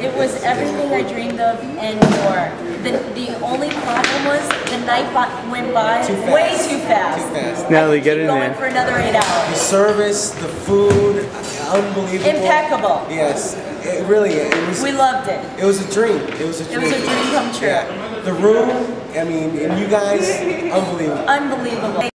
It was everything I dreamed of and more. The, the only problem was the night went by Too way too fast. Too fast. Natalie, get in get in going there. for another eight hours. The service, the food, unbelievable. Impeccable. Yes, it really it was. We loved it. It was a dream. It was a dream. It was a dream come true. Yeah. The room, I mean, and you guys, unbelievable. Unbelievable.